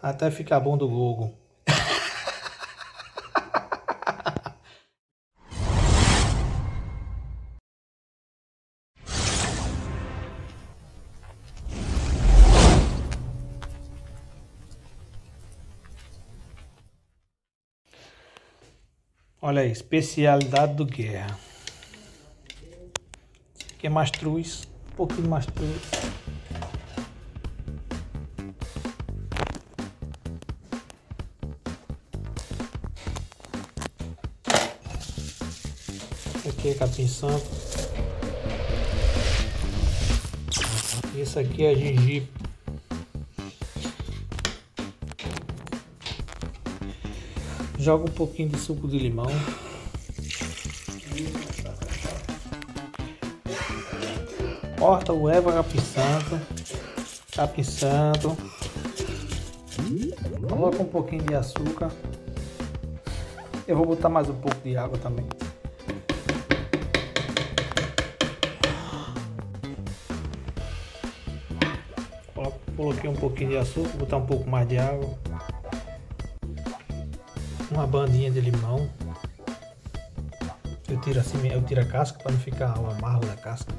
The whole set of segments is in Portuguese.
Até ficar bom do Google. Olha aí, especialidade do Guerra. Aqui é mastruz, um pouquinho mastruz. Aqui é capim santo. Esse aqui é gengibre. Joga um pouquinho de suco de limão. Horta, ueva, capim santo. Capim santo. Coloca um pouquinho de açúcar. Eu vou botar mais um pouco de água também. Coloquei um pouquinho de açúcar, vou botar um pouco mais de água uma bandinha de limão. Eu tiro assim, eu tiro a casca para não ficar o amargo da casca.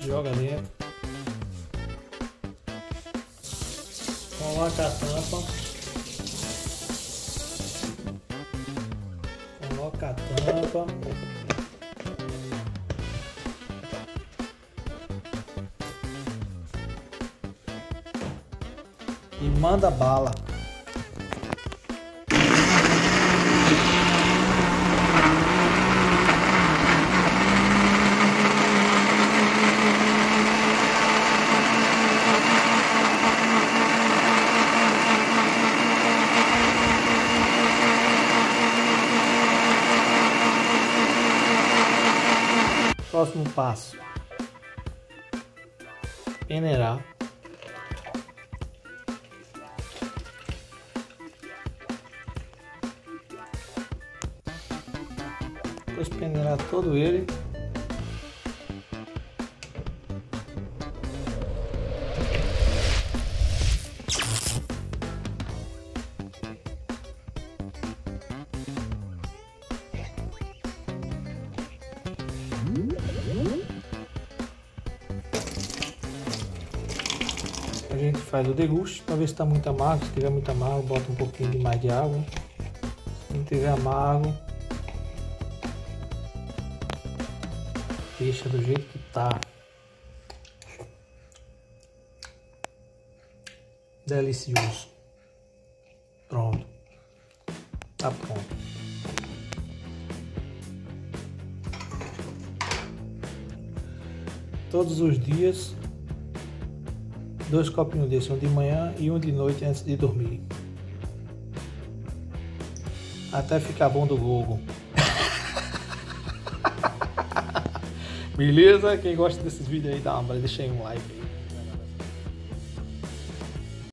Joga dentro. Coloca a tampa. Coloca a tampa. E manda bala. Próximo passo: peneirar. Peneirar todo ele. A gente faz o deguste se está muito amargo. Se tiver muito amargo, bota um pouquinho de mais de água. Se não tiver amargo, Deixa do jeito que tá. Delicioso. Pronto. Tá pronto. Todos os dias, dois copinhos desse, um de manhã e um de noite antes de dormir. Até ficar bom do Google. Beleza? Quem gosta desses vídeos aí, dá uma, deixa aí um like aí.